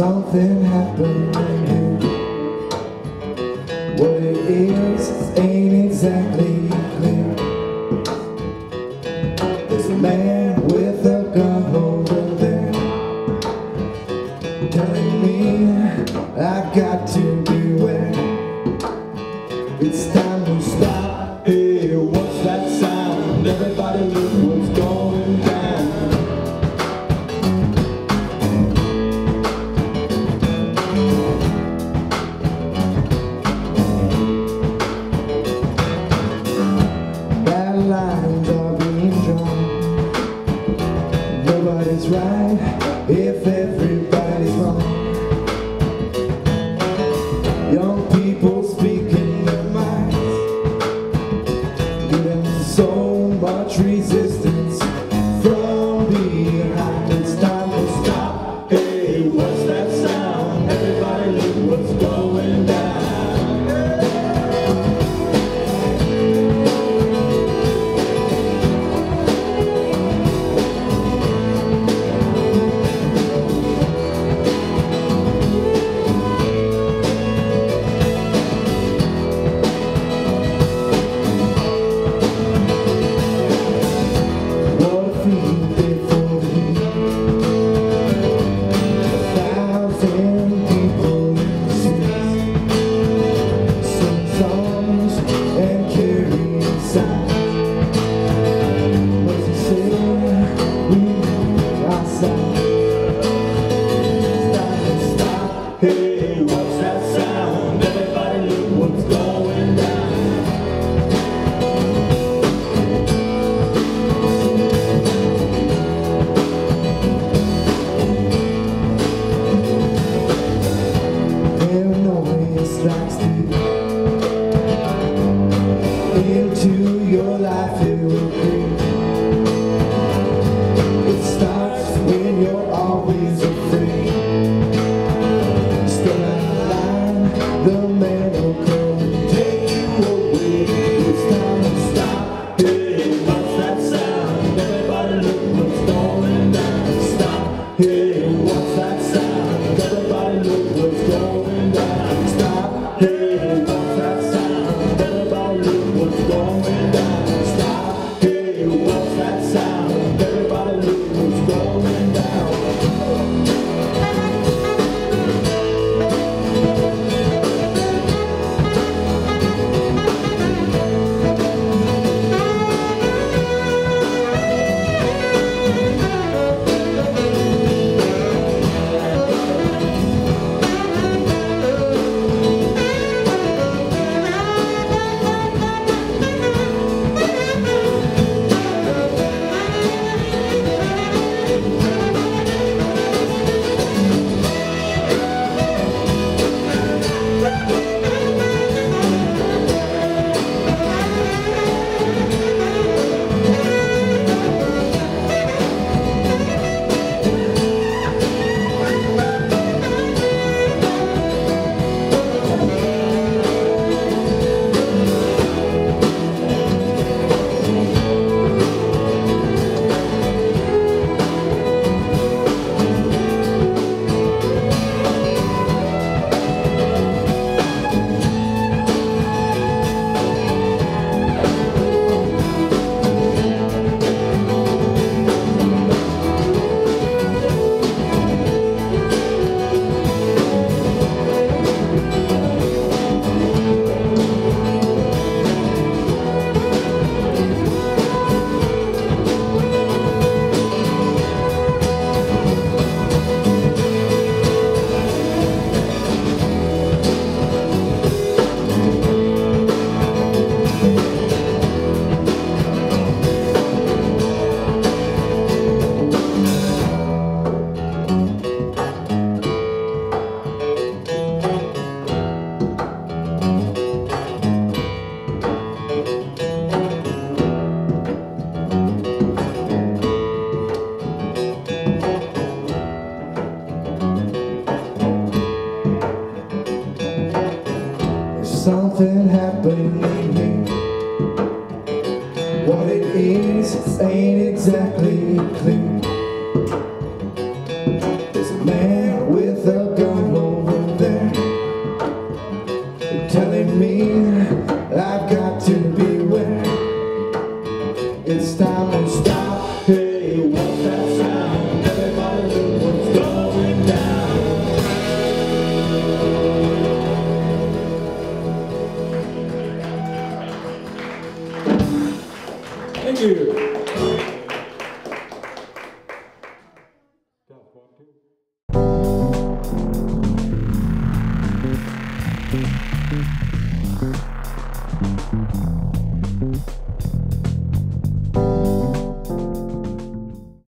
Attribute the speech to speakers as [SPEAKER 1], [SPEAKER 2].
[SPEAKER 1] something happened to you. What it is ain't exactly take me I got to beware. It's time to stop Hey, what's that sound? Everybody look what's going down Bad lines are being drawn Nobody's right ain't exactly
[SPEAKER 2] clean.